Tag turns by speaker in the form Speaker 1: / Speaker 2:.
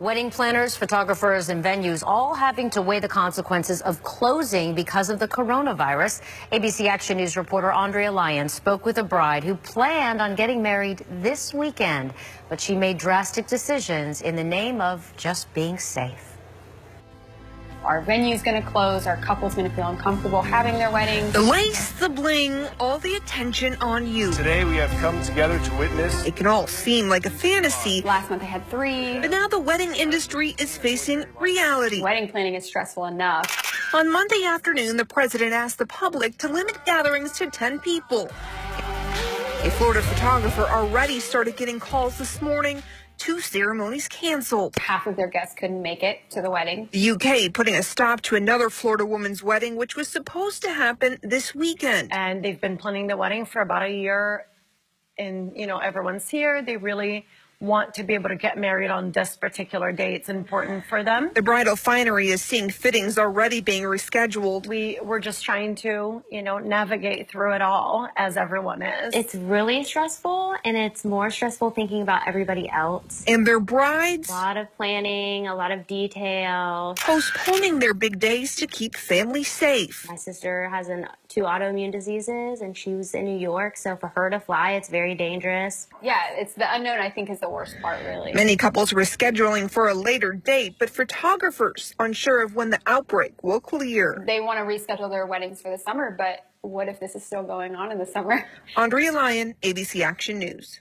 Speaker 1: Wedding planners, photographers, and venues all having to weigh the consequences of closing because of the coronavirus. ABC Action News reporter Andrea Lyon spoke with a bride who planned on getting married this weekend, but she made drastic decisions in the name of just being safe
Speaker 2: our venue's going to close, our couple's going to feel uncomfortable having their wedding.
Speaker 3: The lace, the bling, all the attention on you.
Speaker 4: Today we have come together to witness.
Speaker 3: It can all seem like a fantasy.
Speaker 2: Last month I had three.
Speaker 3: But now the wedding industry is facing reality.
Speaker 2: Wedding planning is stressful enough.
Speaker 3: On Monday afternoon, the president asked the public to limit gatherings to 10 people. A Florida photographer already started getting calls this morning two ceremonies canceled.
Speaker 2: Half of their guests couldn't make it to the wedding.
Speaker 3: The UK putting a stop to another Florida woman's wedding, which was supposed to happen this weekend.
Speaker 5: And they've been planning the wedding for about a year. And, you know, everyone's here. They really want to be able to get married on this particular day. It's important for them.
Speaker 3: The bridal finery is seeing fittings already being rescheduled.
Speaker 5: We were just trying to, you know, navigate through it all as everyone is.
Speaker 6: It's really stressful and it's more stressful thinking about everybody else.
Speaker 3: And their brides?
Speaker 6: A lot of planning, a lot of detail.
Speaker 3: Postponing their big days to keep family safe.
Speaker 6: My sister has an, two autoimmune diseases and she was in New York, so for her to fly, it's very dangerous.
Speaker 2: Yeah, it's the unknown I think is the the worst part, really.
Speaker 3: Many couples were scheduling for a later date, but photographers unsure of when the outbreak will clear.
Speaker 2: They want to reschedule their weddings for the summer, but what if this is still going on in the summer?
Speaker 3: Andrea Lyon, ABC Action News.